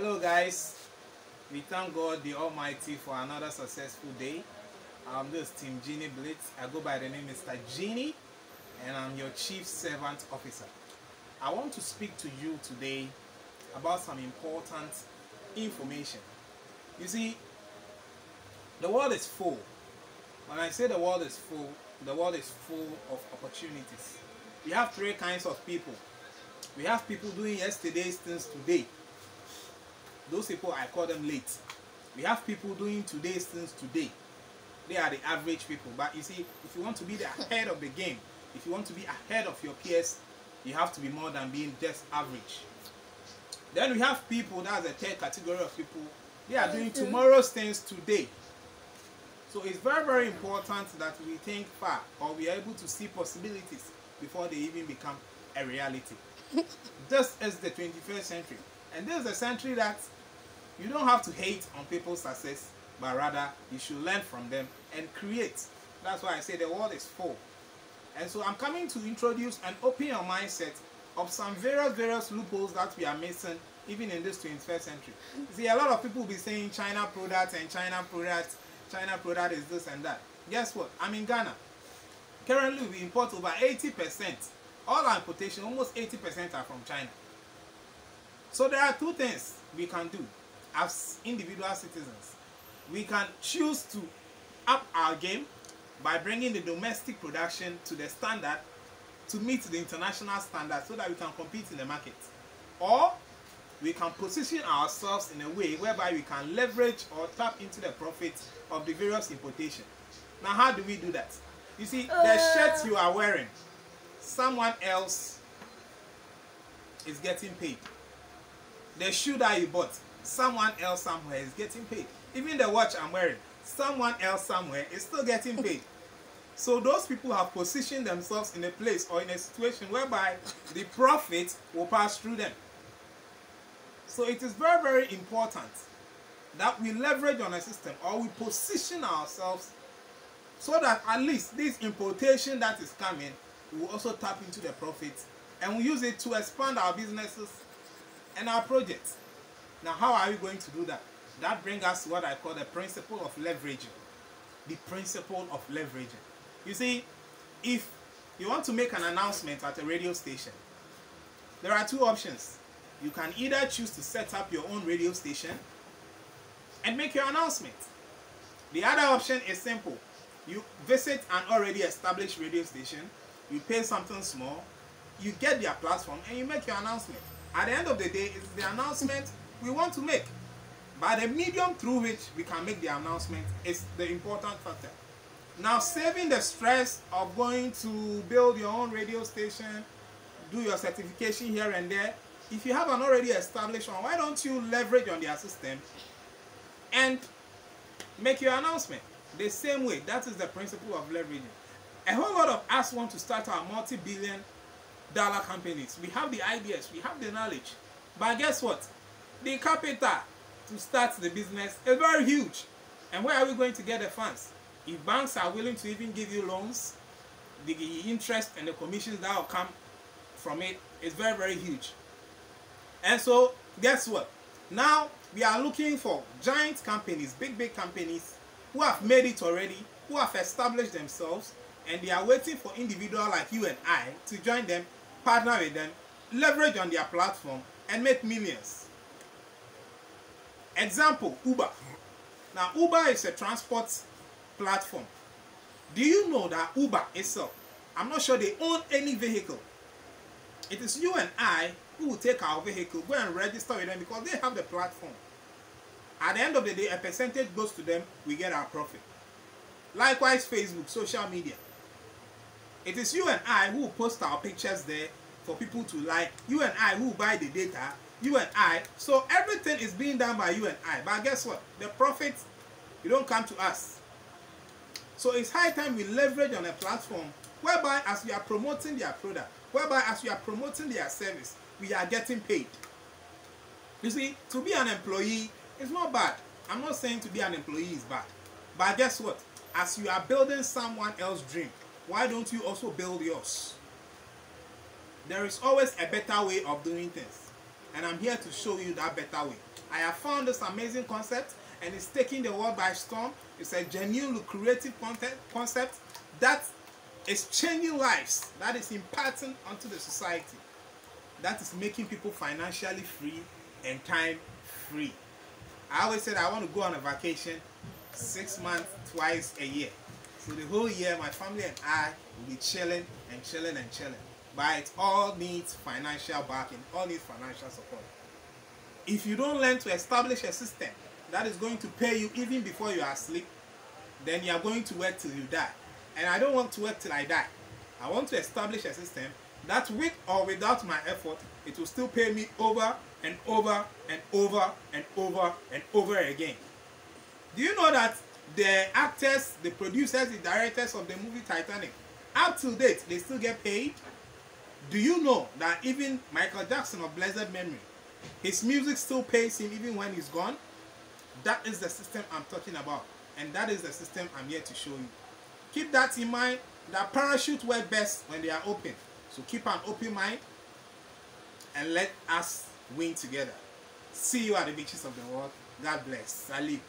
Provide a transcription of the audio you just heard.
Hello, guys. We thank God the Almighty for another successful day. Um, this is Team Genie Blitz. I go by the name Mr. Genie, and I'm your Chief Servant Officer. I want to speak to you today about some important information. You see, the world is full. When I say the world is full, the world is full of opportunities. We have three kinds of people. We have people doing yesterday's things today. Those people, I call them late. We have people doing today's things today. They are the average people. But you see, if you want to be the ahead of the game, if you want to be ahead of your peers, you have to be more than being just average. Then we have people, that's the third category of people, they are doing mm-hmm. tomorrow's things today. So it's very, very important that we think far or we are able to see possibilities before they even become a reality. this is the 21st century. And this is a century that you don't have to hate on people's success, but rather you should learn from them and create. That's why I say the world is full. And so I'm coming to introduce and open your mindset of some various, various loopholes that we are missing even in this 21st century. See, a lot of people be saying China products and China products, China product is this and that. Guess what? I'm in Ghana. Currently, we import over 80%. All our importation, almost 80% are from China. So there are two things we can do as individual citizens. We can choose to up our game by bringing the domestic production to the standard to meet the international standard so that we can compete in the market. Or we can position ourselves in a way whereby we can leverage or tap into the profits of the various importation. Now, how do we do that? You see, the uh. shirt you are wearing, someone else is getting paid. The shoe that you bought, someone else somewhere is getting paid. Even the watch I'm wearing, someone else somewhere is still getting paid. So those people have positioned themselves in a place or in a situation whereby the profit will pass through them. So it is very, very important that we leverage on a system or we position ourselves so that at least this importation that is coming we will also tap into the profit and we use it to expand our businesses and our projects. Now, how are we going to do that? That brings us to what I call the principle of leveraging. The principle of leveraging. You see, if you want to make an announcement at a radio station, there are two options. You can either choose to set up your own radio station and make your announcement. The other option is simple. You visit an already established radio station, you pay something small, you get their platform, and you make your announcement. At the end of the day, it's the announcement we want to make. But the medium through which we can make the announcement is the important factor. Now, saving the stress of going to build your own radio station, do your certification here and there, if you have an already established one, why don't you leverage on their system and make your announcement? The same way, that is the principle of leveraging. A whole lot of us want to start our multi-billion dollar companies. We have the ideas, we have the knowledge. But guess what? The capital to start the business is very huge. And where are we going to get the funds? If banks are willing to even give you loans, the interest and the commissions that will come from it is very, very huge. And so, guess what? Now, we are looking for giant companies, big, big companies who have made it already, who have established themselves, and they are waiting for individuals like you and I to join them, partner with them, leverage on their platform, and make millions. Example, Uber. Now, Uber is a transport platform. Do you know that Uber itself, I'm not sure they own any vehicle. It is you and I who will take our vehicle, go and register with them because they have the platform. At the end of the day, a percentage goes to them, we get our profit. Likewise, Facebook, social media. It is you and I who post our pictures there for people to like. You and I who buy the data. You and I. So everything is being done by you and I. But guess what? The profit, you don't come to us. So it's high time we leverage on a platform whereby as we are promoting their product, whereby as we are promoting their service, we are getting paid. You see, to be an employee is not bad. I'm not saying to be an employee is bad. But guess what? As you are building someone else's dream, why don't you also build yours? There is always a better way of doing things. And I'm here to show you that better way. I have found this amazing concept and it's taking the world by storm. It's a genuine creative concept that is changing lives, that is imparting onto the society, that is making people financially free and time free. I always said I want to go on a vacation six months, twice a year. So the whole year, my family and I will be chilling and chilling and chilling. But it all needs financial backing, all needs financial support. If you don't learn to establish a system that is going to pay you even before you are asleep, then you are going to work till you die. And I don't want to work till I die. I want to establish a system that with or without my effort, it will still pay me over and over and over and over and over again. Do you know that the actors, the producers, the directors of the movie Titanic, up to date, they still get paid? Do you know that even Michael Jackson of blessed memory, his music still pays him even when he's gone? That is the system I'm talking about. And that is the system I'm here to show you. Keep that in mind. That parachute work best when they are open. So keep an open mind and let us win together. See you at the beaches of the world. God bless. Salib.